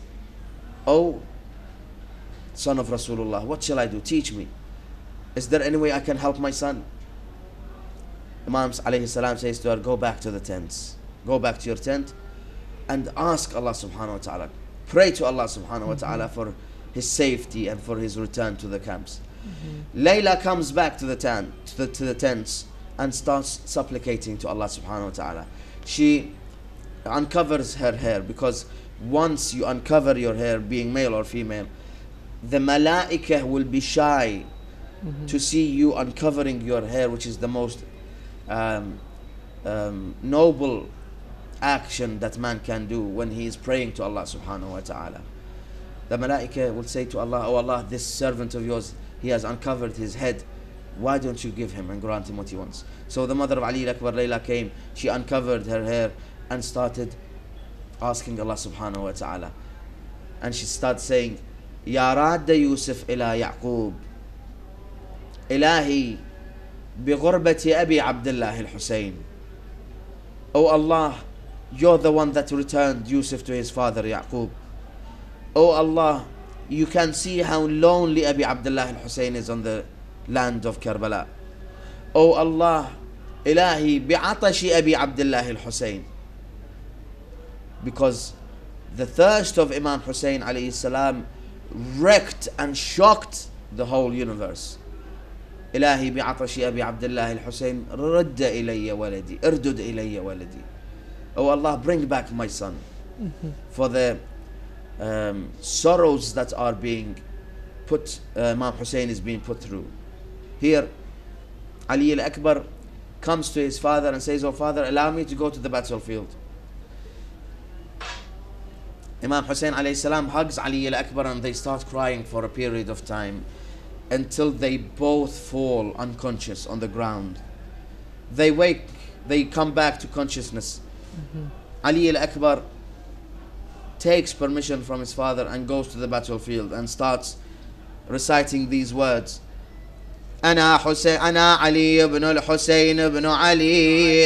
"Oh, son of Rasulullah, what shall I do? Teach me. Is there any way I can help my son? Imam alayhi salam says to her, Go back to the tents. Go back to your tent and ask Allah subhanahu wa ta'ala. Pray to Allah subhanahu wa ta'ala for his safety and for his return to the camps. Layla comes back to the tent to the, to the tents and starts supplicating to Allah subhanahu wa ta'ala. She uncovers her hair because once you uncover your hair, being male or female, the malaikah will be shy
Mhm.
to see you uncovering your hair, which is the most um, um, noble action that man can do when he is praying to Allah subhanahu wa ta'ala. The malaika will say to Allah, Oh Allah, this servant of yours, he has uncovered his head. Why don't you give him and grant him what he wants? So the mother of Ali Akbar Layla came, she uncovered her hair and started asking Allah subhanahu wa ta'ala. And she started saying, Ya Radda Yusuf ila Yaqub. Ilahi بغربة أبي عبد الله الحسين Oh Allah, you're the one that returned Yusuf to his father Yaqub. Oh Allah, you can see how lonely Abi Abdullah al-Hussein is on the land of Karbala. Oh Allah, إلهي بعطش أبي عبد الله الحسين Because the thirst of Imam Hussein alayhi salam wrecked and shocked the whole universe. إلهي بعطش أبي عبد الله الحسين رد إلي ولدي اردد إلي ولدي Oh Allah bring back my son for the um, sorrows that are being put uh, Imam Hussein is being put through here Ali al-Akbar comes to his father and says oh father allow me to go to the battlefield Imam Hussein alayhi salam hugs Ali al-Akbar and they start crying for a period of time until they both fall unconscious on the ground. They wake, they come back to consciousness. Ali al Akbar takes permission from his father and goes to the battlefield and starts reciting these words. أنا حسين أنا علي بن الحسين بن علي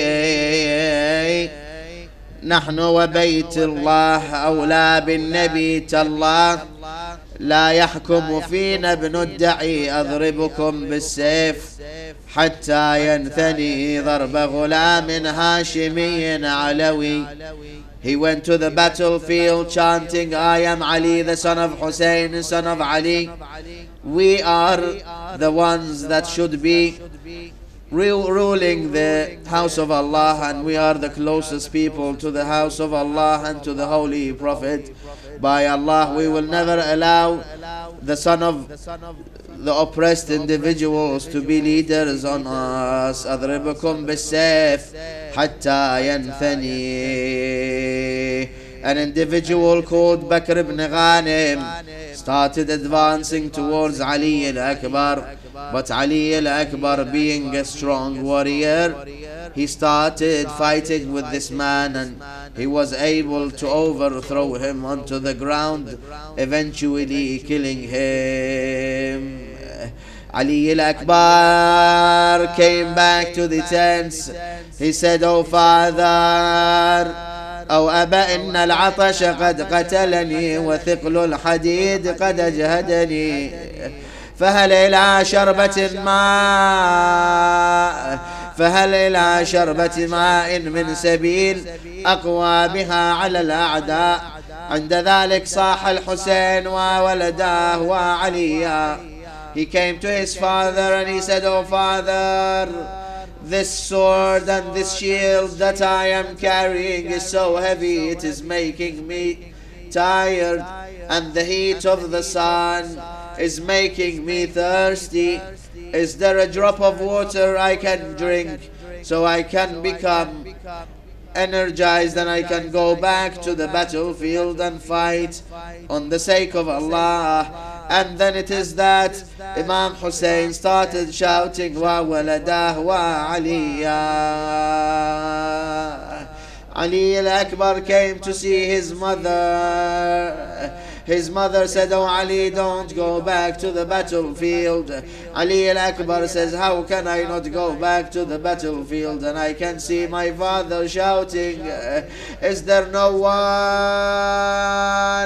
نحن وبيت الله أولى بالنبي تالله لا يحكم فينا ابن الدعي أضربكم بالسيف حتى ينثني ضرب غلام هاشمي علوي He went to the battlefield chanting, I am Ali, the son of Hussein, son of Ali. We are the ones that should be ruling the house of Allah and we are the closest people to the house of Allah and to the Holy Prophet. By Allah, we will never allow the son of the oppressed individuals to be leaders on us. أضربكم بالسيف حتى ينثني an individual called Bakr ibn Ghanim started advancing towards Ali al-Akbar. But Ali al-Akbar being a strong warrior, he started fighting with this man and he was able to overthrow him onto the ground, eventually killing him. Ali al-Akbar came back to the tents. He said, Oh father, أو أبا إن العطش قد قتلني وثقل الحديد قد أجهدني فهل إلى شربة ماء فهل إلى شربة ماء من سبيل أقوى بها على الأعداء عند ذلك صاح الحسين وولداه وعليا He came to his father and he said, Oh father, this sword and this shield that I am carrying is so heavy, it is making me tired, and the heat of the sun is making me thirsty. Is there a drop of water I can drink so I can become energized and I can go back to the battlefield and fight on the sake of Allah? And then it is that Imam Hussein started shouting, Wa waladah wa aliyah. Ali al-Akbar came to see his mother. His mother said, Oh Ali, don't go back to the battlefield. Ali al-Akbar says, How can I not go back to the battlefield? And I can see my father shouting, Is there no one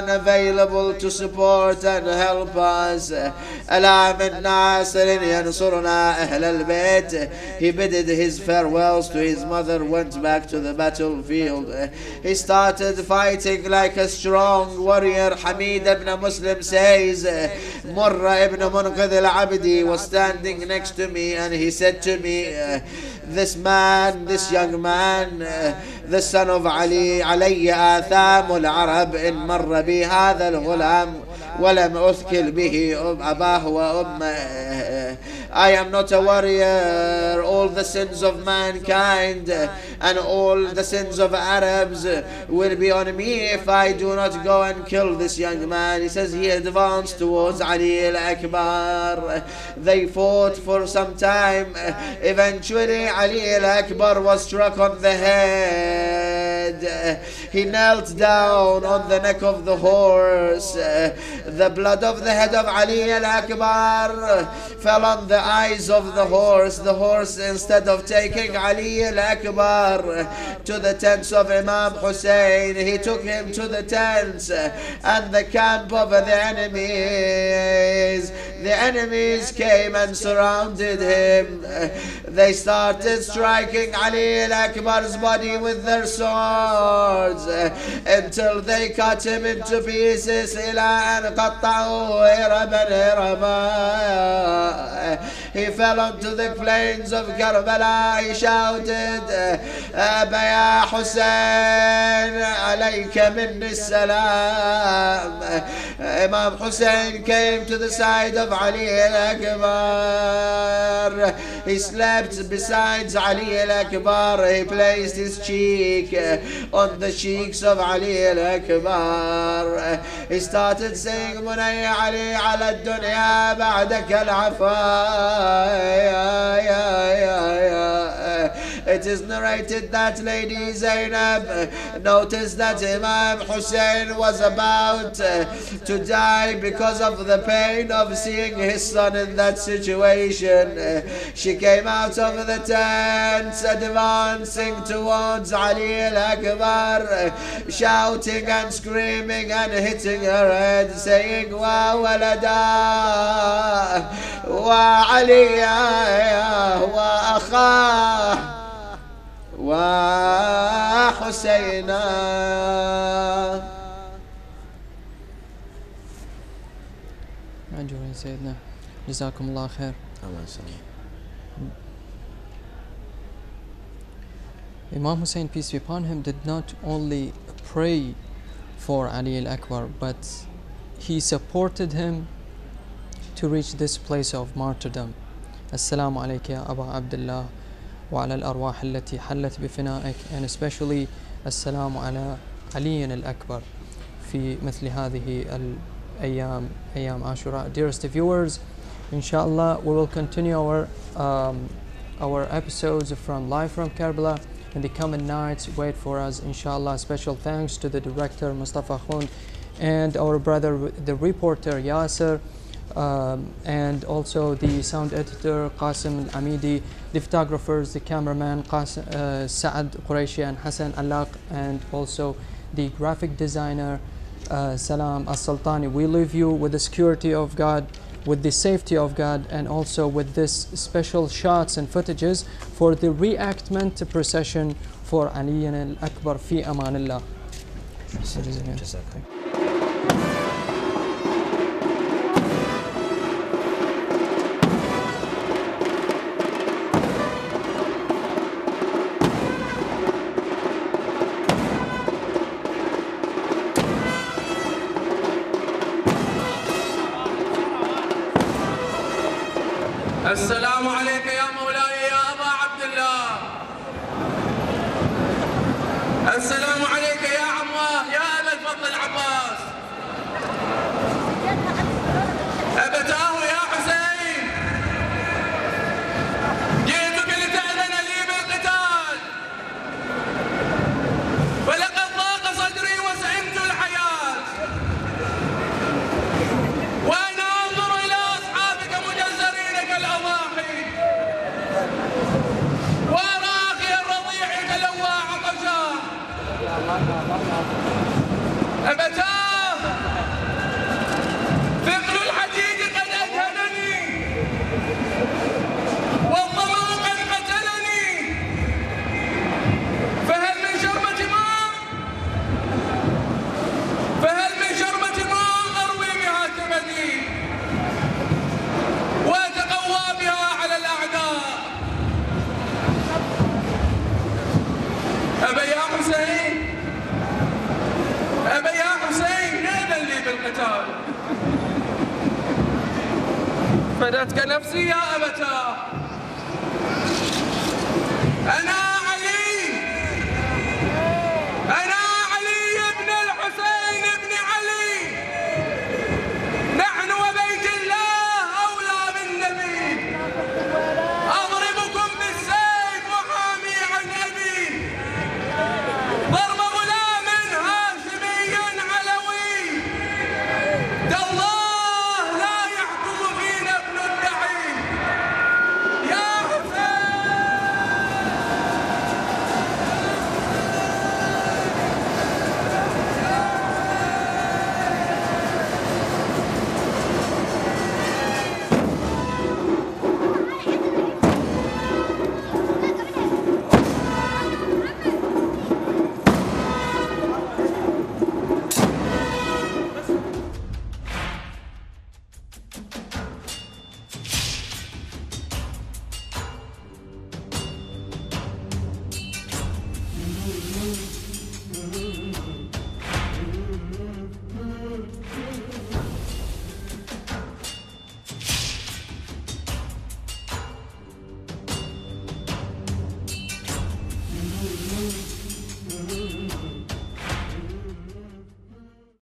available to support and help us? ألا من ناصر ينصرنا أهل البيت He bidded his farewells to his mother, went back to the battlefield. He started fighting like a strong warrior. Hamid ibn Muslim says, Murra ibn Munqidh al-Abdi was standing next to me and he said to me, this man, this young man, the son of Ali, علي آثام العرب إن مر بي هذا الغلام ولم أثكل به أباه وأمه I am not a warrior. All the sins of mankind and all the sins of Arabs will be on me if I do not go and kill this young man. He says he advanced towards Ali al-Akbar. They fought for some time. Eventually Ali al-Akbar was struck on the head. Uh, he knelt down on the neck of the horse. Uh, the blood of the head of Ali al-Akbar fell on the eyes of the horse. The horse, instead of taking Ali al-Akbar to the tents of Imam Hussein, he took him to the tents and the camp of the enemies. The enemies came and surrounded him. They started striking Ali al-Akbar's body with their swords until they cut him into pieces إلى أن قطعوه هربا هربا He fell onto the plains of Karbala. He shouted, أبا يا حسين عليك مني السلام Imam Hussein came to the side of Ali al-Akbar. He slept beside Ali al-Akbar. He placed his cheek on the cheeks of Ali al-Akbar. He started saying, Munay Ali ala dunya ba'dak al-afa. It is narrated that Lady Zainab noticed that Imam Hussein was about to die because of the pain of seeing his son in that situation. She came out of the tent advancing towards Ali al-Akbar. أكبر shouting and screaming and hitting her head saying وولدا وعليا وأخاه وحسينا
أجمعين سيدنا جزاكم الله خير أمان سلام Imam Hussein, peace be upon him, did not only pray for Ali al Akbar, but he supported him to reach this place of martyrdom. السلام عليك يا أبا عبد الله وعلى الأرواح التي حلت بفنائك and especially السلام على علي الأكبر في مثل هذه الأيام أيام عاشوراء Dearest viewers inshallah we will continue our um, our episodes from live from Karbala in the coming nights. Wait for us inshallah. Special thanks to the director Mustafa Khund and our brother the reporter Yasser um, and also the sound editor Qasim Al-Amidi, the photographers, the cameraman Qasim, uh, Saad Qureshi and Hassan Alaq, and also the graphic designer uh, Salam As-Sultani. We leave you with the security of God, with the safety of God, and also with this special shots and footages for the reenactment procession for Ali al-Akbar fi amanillah.
أبدا فدتك نفسي يا أبتاه.